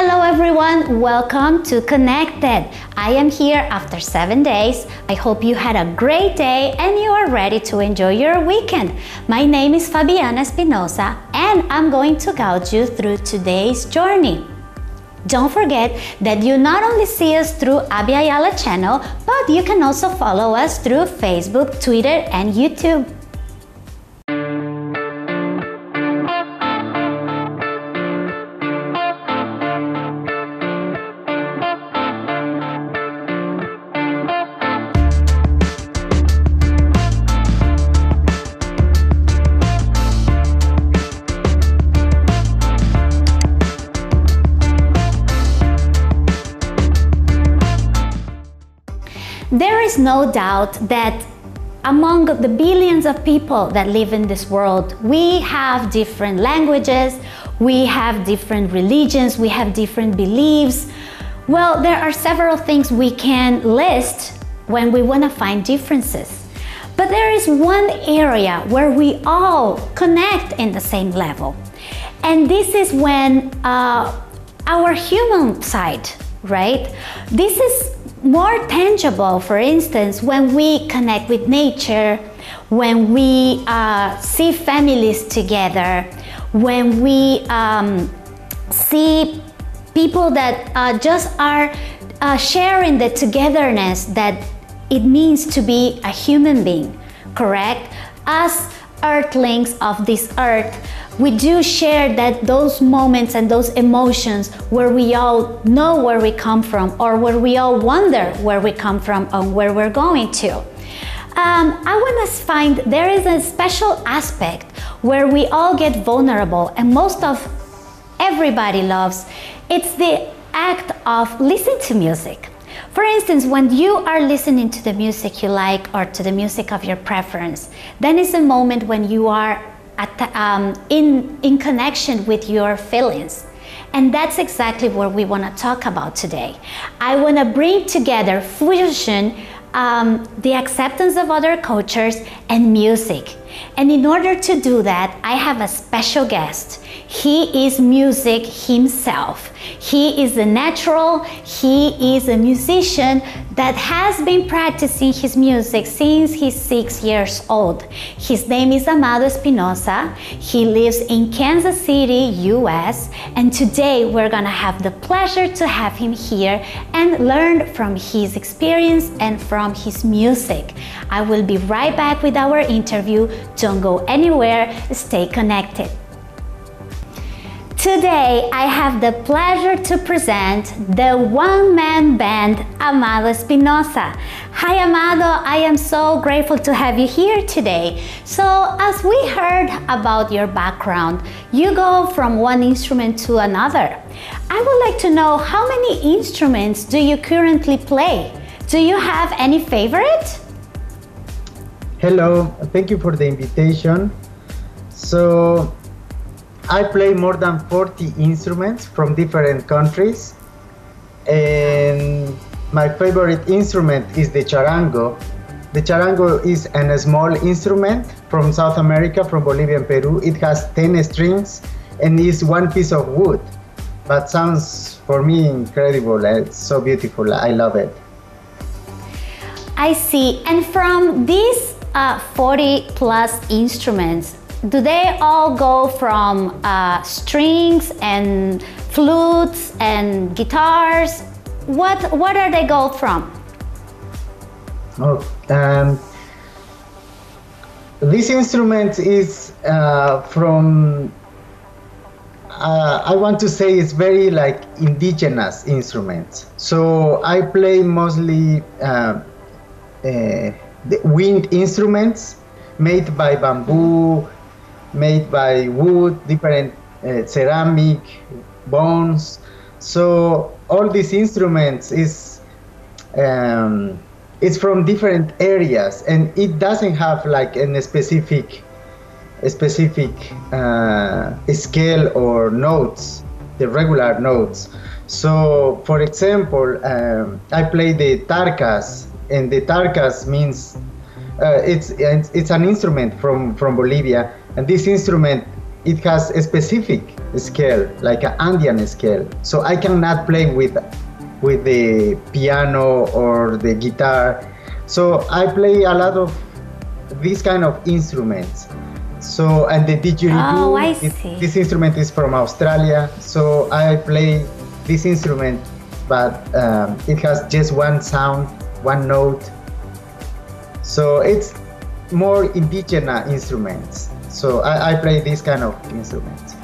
Hello everyone, welcome to Connected. I am here after seven days. I hope you had a great day and you are ready to enjoy your weekend. My name is Fabiana Espinosa and I'm going to guide you through today's journey. Don't forget that you not only see us through Abya Yala channel, but you can also follow us through Facebook, Twitter, and YouTube. There is no doubt that among the billions of people that live in this world, we have different languages, we have different religions, we have different beliefs. Well, there are several things we can list when we want to find differences. But there is one area where we all connect in the same level. And this is when uh, our human side, right? This is more tangible, for instance, when we connect with nature, when we uh, see families together, when we um, see people that uh, just are uh, sharing the togetherness that it means to be a human being, correct? As earthlings of this earth, we do share that those moments and those emotions where we all know where we come from or where we all wonder where we come from and where we're going to. Um, I want to find there is a special aspect where we all get vulnerable and most of everybody loves. It's the act of listening to music. For instance, when you are listening to the music you like or to the music of your preference, then is a moment when you are at, um, in, in connection with your feelings. And that's exactly what we want to talk about today. I want to bring together fusion, um, the acceptance of other cultures, and music. And in order to do that, I have a special guest. He is music himself. He is a natural, he is a musician that has been practicing his music since he's six years old. His name is Amado Espinosa. He lives in Kansas City, US, and today we're gonna have the pleasure to have him here and learn from his experience and from his music. I will be right back with our interview. Don't go anywhere, stay connected. Today, I have the pleasure to present the one-man band Amado Espinosa. Hi Amado, I am so grateful to have you here today. So, as we heard about your background, you go from one instrument to another. I would like to know how many instruments do you currently play? Do you have any favorite? Hello, thank you for the invitation. So, I play more than 40 instruments from different countries. And my favorite instrument is the charango. The charango is a small instrument from South America, from Bolivia and Peru. It has 10 strings and is one piece of wood. But sounds for me incredible. It's so beautiful. I love it. I see. And from these uh, 40 plus instruments, do they all go from uh, strings and flutes and guitars? What what are they go from? Oh, um, this instrument is uh, from. Uh, I want to say it's very like indigenous instruments. So I play mostly uh, uh wind instruments made by bamboo made by wood, different uh, ceramic, bones. So all these instruments is um, it's from different areas, and it doesn't have like a specific a specific uh, scale or notes, the regular notes. So, for example, um, I play the tarkas, and the tarkas means uh, it's it's an instrument from from Bolivia, and this instrument it has a specific scale, like an Andean scale. So I cannot play with with the piano or the guitar. So I play a lot of these kind of instruments. So and the didgeridoo, Oh, I it- see. this instrument is from Australia. So I play this instrument, but um, it has just one sound, one note. So it's more indigenous instruments. So I, I play this kind of instruments.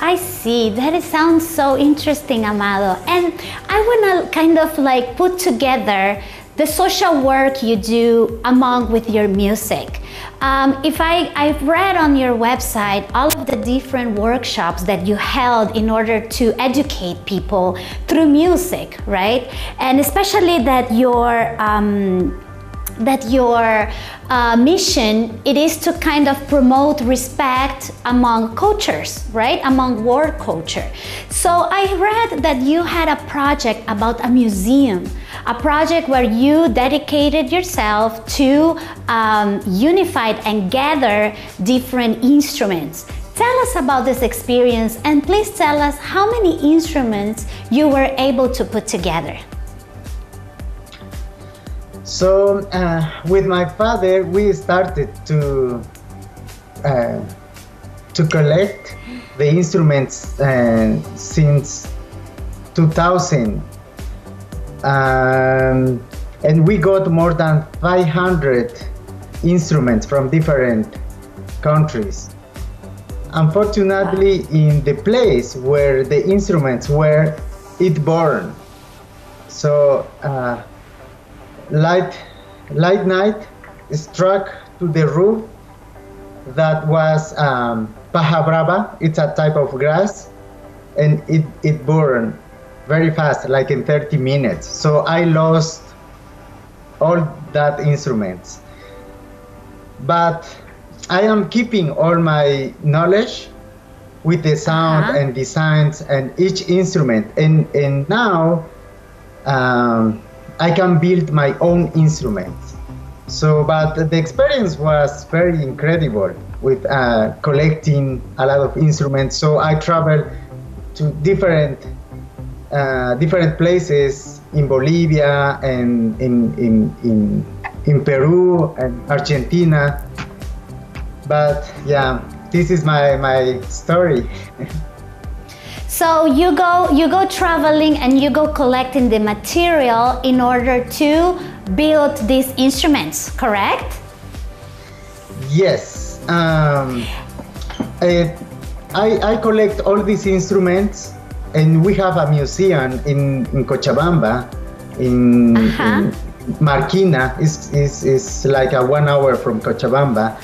I see. That sounds so interesting, Amado. And I want to kind of like put together the social work you do among with your music. Um, if I, I've read on your website all of the different workshops that you held in order to educate people through music, right? And especially that your um, that your uh, mission it is to kind of promote respect among cultures right? Among world culture. So i read that you had a project about a museum a project where you dedicated yourself to um, unified and gather different instruments. Tell us about this experience and please tell us how many instruments you were able to put together So uh, with my father, we started to uh, to collect the instruments uh, since 2000, um, and we got more than 500 instruments from different countries. Unfortunately, in the place where the instruments were, it burned. So. Light light night struck to the roof that was um, paja brava it's a type of grass and it, it burned very fast like in 30 minutes. So i lost all that instruments. But i am keeping all my knowledge with the sound Uh-huh. and designs and each instrument. And and now um, I can build my own instruments. So, but the experience was very incredible with uh, collecting a lot of instruments. So I traveled to different uh, different places in Bolivia and in in in, in Peru and Argentina. But yeah, this is my my story. So you go you go traveling and you go collecting the material in order to build these instruments, correct? Yes. Um, I, I, I collect all these instruments, and we have a museum in, in Cochabamba, in, Uh-huh. in Marquina. Is is is like a one hour from Cochabamba.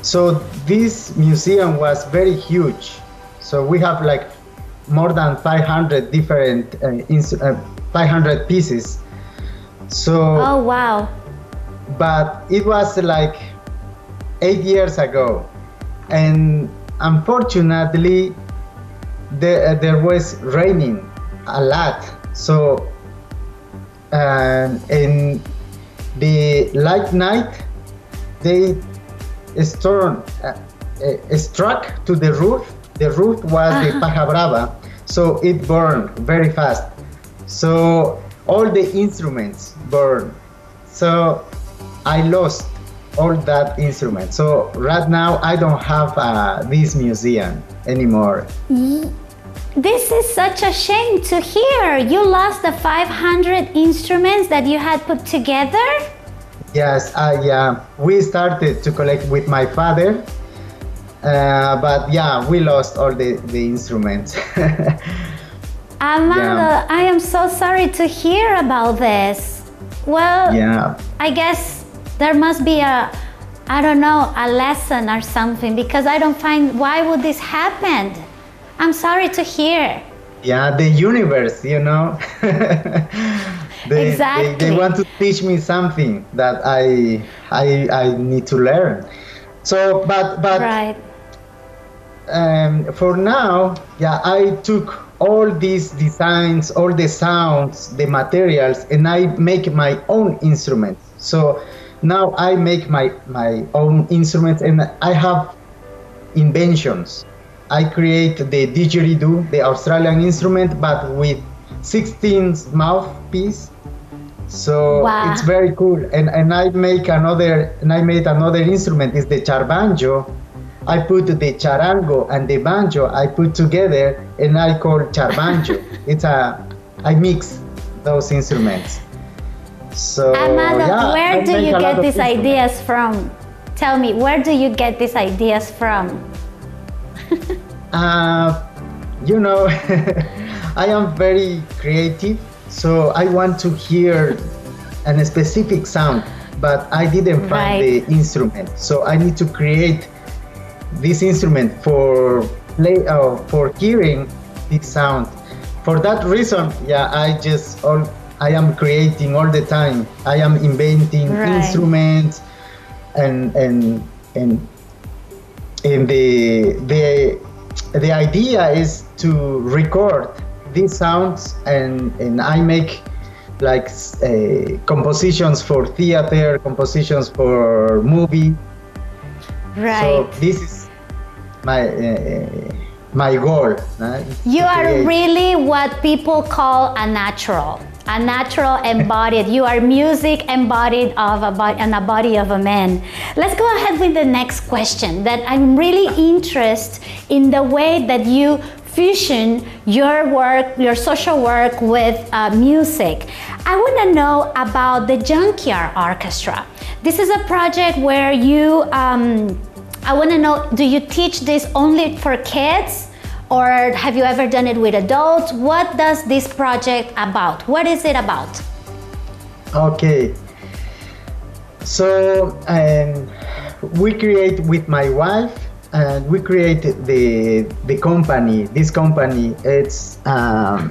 So this museum was very huge. So we have like more than 500 different uh, ins- uh, 500 pieces. So Oh wow. but it was like eight years ago and unfortunately there, uh, there was raining a lot so um, in the light night they storm uh, uh, struck to the roof the roof was the Uh-huh. paja brava so it burned very fast so all the instruments burned so I lost all that instrument. So right now I don't have uh, this museum anymore. This is such a shame to hear. You lost the 500 instruments that you had put together? Yes, I uh, we started to collect with my father, uh, but yeah, we lost all the the instruments. Amado, Yeah. I am so sorry to hear about this. Well, yeah. I guess there must be a, I don't know, a lesson or something because I don't find why would this happen? I'm sorry to hear. Yeah, the universe, you know. they, Exactly. they, they want to teach me something that I I I need to learn. So, but but Right. Um, for now, yeah, I took all these designs, all the sounds, the materials, and I make my own instruments. So now I make my my own instruments, and I have inventions. I create the didgeridoo, the Australian instrument, but with 16 mouthpiece. So Wow. it's very cool. And and I make another and I made another instrument. It's the charbanjo. I put the charango and the banjo I put together and I call charbanjo. it's a I mix those instruments. So Amado, yeah, where I do you get these ideas from? Tell me, where do you get these ideas from? Uh, you know, I am very creative, so I want to hear a specific sound, but I didn't find Right. the instrument. So I need to create this instrument for play uh, for hearing this sound. For that reason, yeah, I just all I am creating all the time. I am inventing Right. instruments and and and and the the the idea is to record these sounds and and I make like uh, compositions for theater, compositions for movie. Right. So this is my uh, my goal. uh, You are really what people call a natural, a natural embodied. You are music embodied of a body, and a body of a man. Let's go ahead with the next question. That I'm really interested in the way that you fusion your work, your social work with uh, music. I want to know about the Junkyard Orchestra. This is a project where you. Um, I want to know do you teach this only for kids or have you ever done it with adults? What does this project about? What is it about? Okay. So um, we create with my wife, and we created the the company. This company, it's um,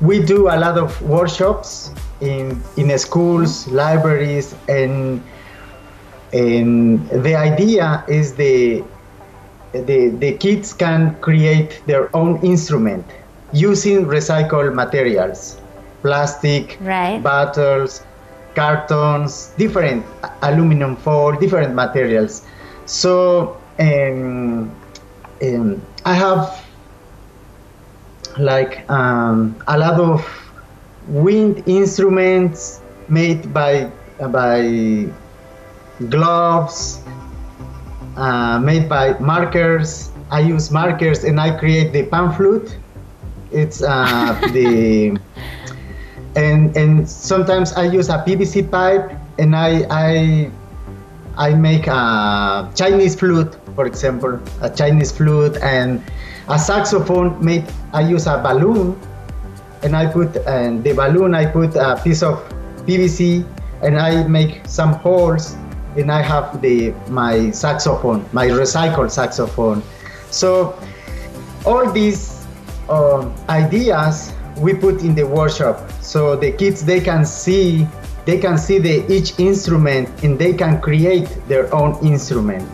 we do a lot of workshops in in schools, libraries, and and the idea is the the, the kids can create their own instrument using recycled materials plastic Right. bottles cartons different aluminum foil different materials so um, um, i have like um, a lot of wind instruments made by by gloves uh, made by markers. I use markers and I create the pan flute. It's uh, the and and sometimes I use a PVC pipe and I I I make a Chinese flute, for example, a Chinese flute and a saxophone made. I use a balloon and I put and the balloon I put a piece of PVC and I make some holes and I have the my saxophone, my recycled saxophone. So all these um, ideas we put in the workshop so the kids they can see they can see the each instrument and they can create their own instrument.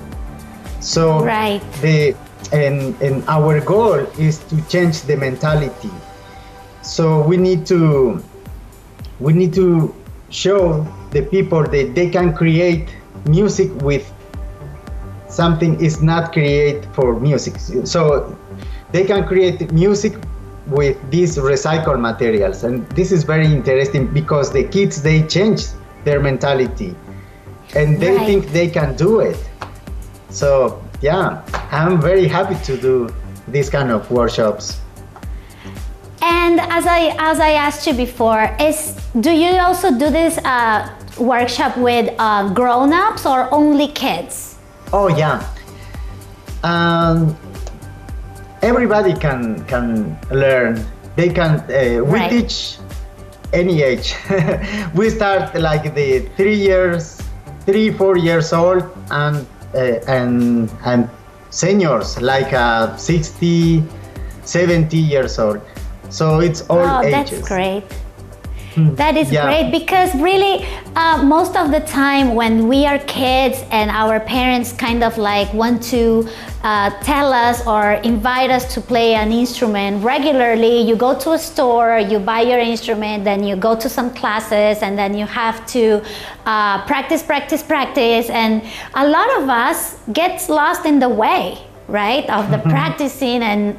So Right. the and and our goal is to change the mentality so we need to we need to show the people that they can create music with something is not created for music. So they can create music with these recycled materials. And this is very interesting because the kids they change their mentality. And they Right. think they can do it. So yeah i'm very happy to do these kind of workshops. And as I as I asked you before, is do you also do this uh, workshop with uh, grown-ups or only kids? Oh yeah. Um, everybody can can learn. They can. Uh, we Right. teach any age. we start like the three years, three four years old, and uh, and and seniors like uh, 60, 70 years old. So it's all oh, ages. that's great. That is Yeah. great because really, uh, most of the time when we are kids and our parents kind of like want to uh, tell us or invite us to play an instrument regularly, you go to a store, you buy your instrument, then you go to some classes, and then you have to uh, practice, practice, practice. And a lot of us gets lost in the way, right, of the practicing and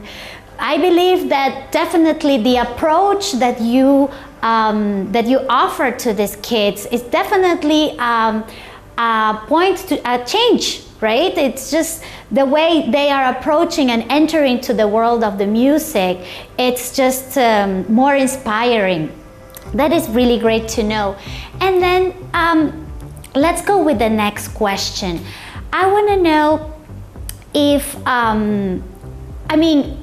I believe that definitely the approach that you um, that you offer to these kids is definitely um, a point to a change, right? It's just the way they are approaching and entering to the world of the music. It's just um, more inspiring. That is really great to know. And then um, let's go with the next question. I want to know if um, I mean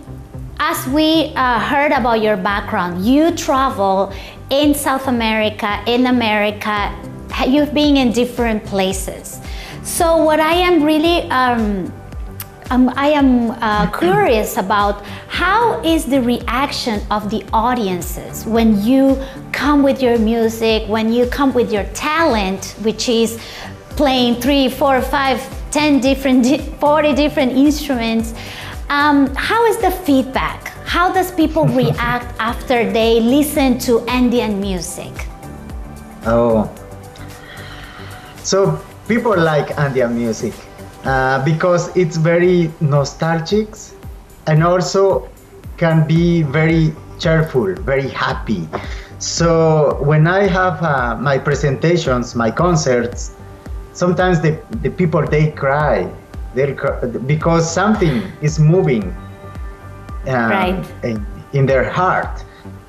as we uh, heard about your background, you travel in South America, in America, you've been in different places. So, what I am really um, um, I am uh, curious about how is the reaction of the audiences when you come with your music, when you come with your talent, which is playing three, four, five, ten different, 40 different instruments. Um, how is the feedback? How does people react after they listen to Andean music? Oh, so people like Andean music uh, because it's very nostalgic and also can be very cheerful, very happy. So when I have uh, my presentations, my concerts, sometimes the, the people they cry because something is moving um, Right. in, in their heart.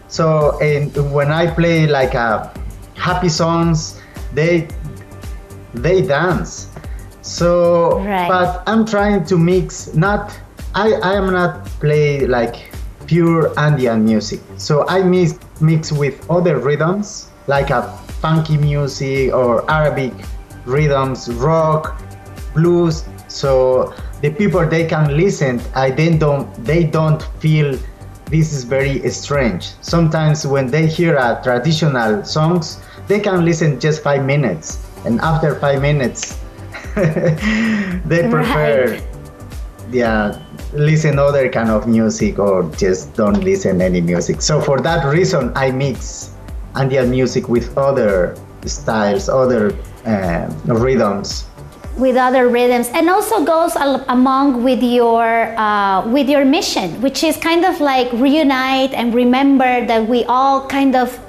So and when I play like a happy songs, they they dance. So Right. but I'm trying to mix not I I am not play like pure Andean music. So I mix mix with other rhythms like a funky music or Arabic rhythms, rock, blues. So the people they can listen, I then don't they don't feel this is very strange. Sometimes when they hear a traditional songs, they can listen just five minutes, and after five minutes, they prefer Right. yeah listen other kind of music or just don't listen any music. So for that reason, I mix Andean music with other styles, other uh, rhythms. With other rhythms and also goes al- among with your uh, with your mission which is kind of like reunite and remember that we all kind of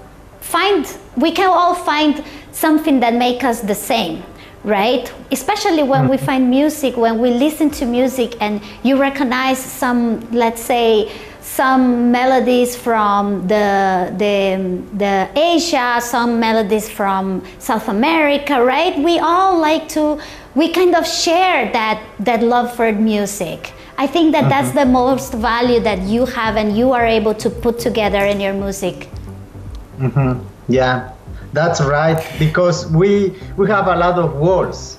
find we can all find something that make us the same right especially when we find music when we listen to music and you recognize some let's say some melodies from the, the, the Asia, some melodies from South America, right? We all like to, we kind of share that, that love for music. I think that that's the most value that you have and you are able to put together in your music. hmm Yeah, that's right. Because we we have a lot of walls,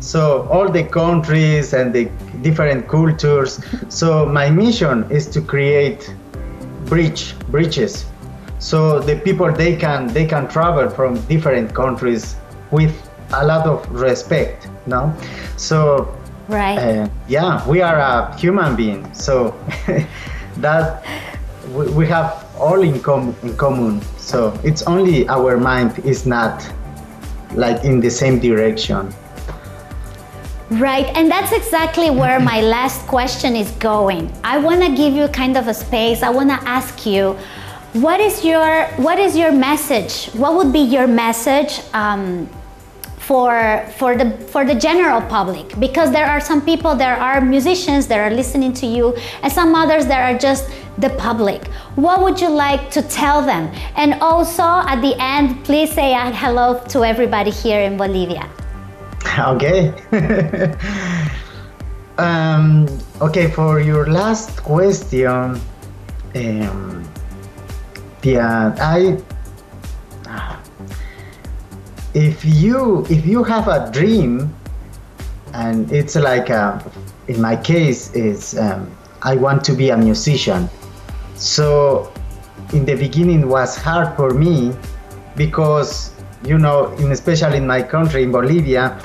so all the countries and the different cultures. So my mission is to create bridge bridges, so the people they can they can travel from different countries with a lot of respect. No, so Right. uh, yeah, we are a human being, so that we, we have all in, com- in common. So it's only our mind is not like in the same direction. Right, and that's exactly where my last question is going. I want to give you kind of a space. I want to ask you, what is your what is your message? What would be your message um, for for the for the general public? Because there are some people, there are musicians that are listening to you, and some others that are just the public. What would you like to tell them? And also at the end, please say hello to everybody here in Bolivia. Okay. um, okay, for your last question, um, yeah, I. If you if you have a dream, and it's like a, in my case is um, I want to be a musician, so in the beginning was hard for me because you know, in, especially in my country, in Bolivia,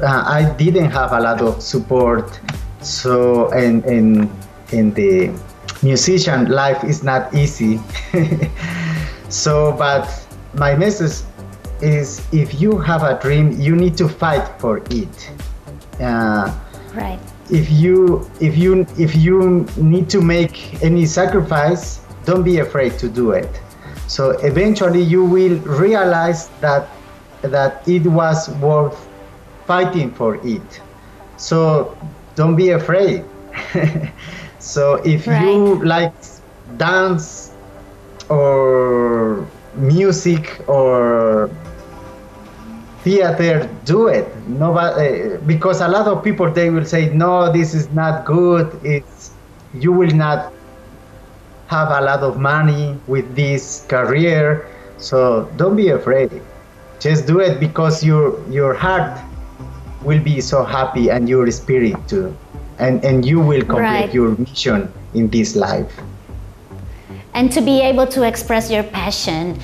uh, I didn't have a lot of support. So, and in in the musician life is not easy. so, but my message is if you have a dream, you need to fight for it. Uh, right. If you if you if you need to make any sacrifice, don't be afraid to do it. So eventually, you will realize that that it was worth fighting for it. So don't be afraid. so if right. you like dance or music or theater do it. Nobody eh, because a lot of people they will say no this is not good. It's you will not have a lot of money with this career. So don't be afraid. Just do it because your your heart will be so happy and your spirit too. And and you will complete right. your mission in this life. And to be able to express your passion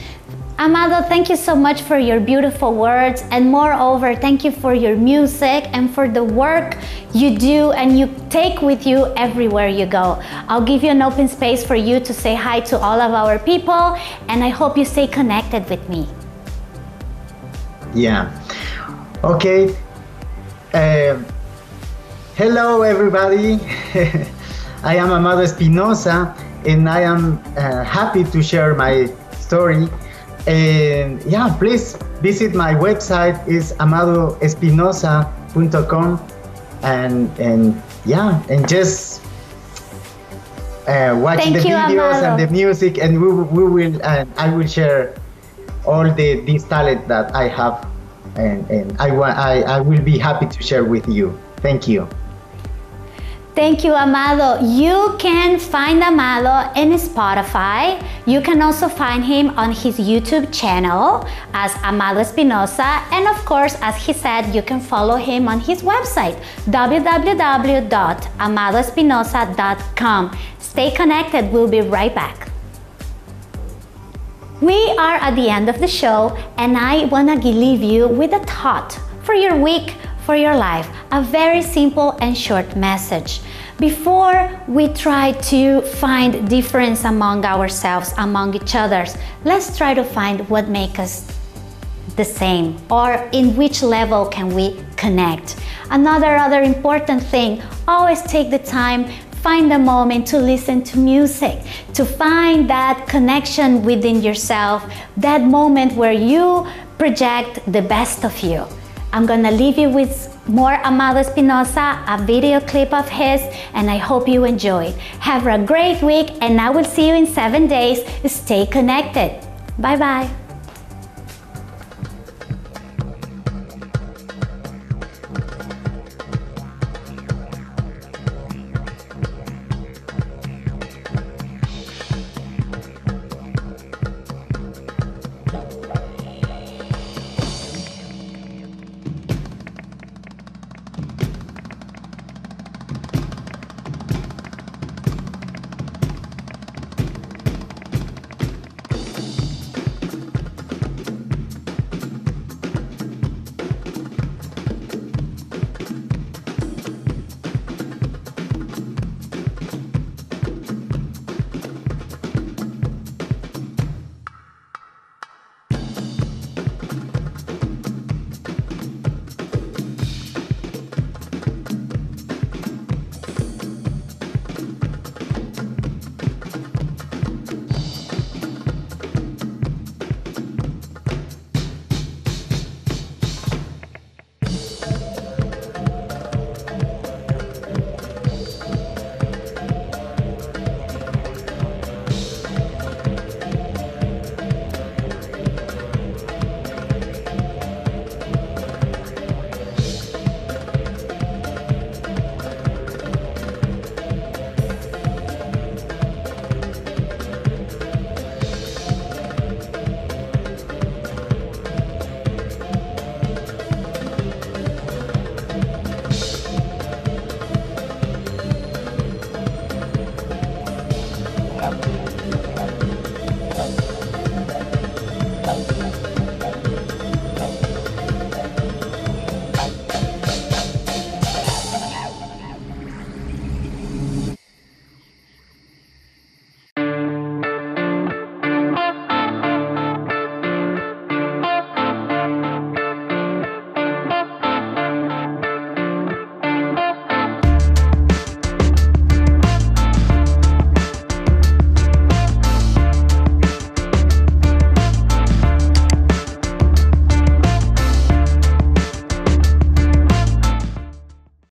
Amado, thank you so much for your beautiful words, and moreover, thank you for your music and for the work you do and you take with you everywhere you go. I'll give you an open space for you to say hi to all of our people, and I hope you stay connected with me. Yeah. Okay. Uh, hello, everybody. I am Amado Espinosa, and I am uh, happy to share my story and yeah, please visit my website is amadoespinosa.com and and yeah, and just uh, watch Thank the you, videos Amado. and the music, and we, we will and I will share all the this talent that I have, and and I want I, I will be happy to share with you. Thank you. Thank you, Amado. You can find Amado in Spotify. You can also find him on his YouTube channel as Amado Espinosa. And of course, as he said, you can follow him on his website, www.amadoespinosa.com. Stay connected. We'll be right back. We are at the end of the show, and I want to leave you with a thought for your week for your life. A very simple and short message. Before we try to find difference among ourselves, among each others, let's try to find what makes us the same or in which level can we connect. Another other important thing, always take the time find a moment to listen to music, to find that connection within yourself, that moment where you project the best of you. I'm gonna leave you with more Amado Espinosa, a video clip of his, and I hope you enjoy. Have a great week, and I will see you in seven days. Stay connected. Bye bye.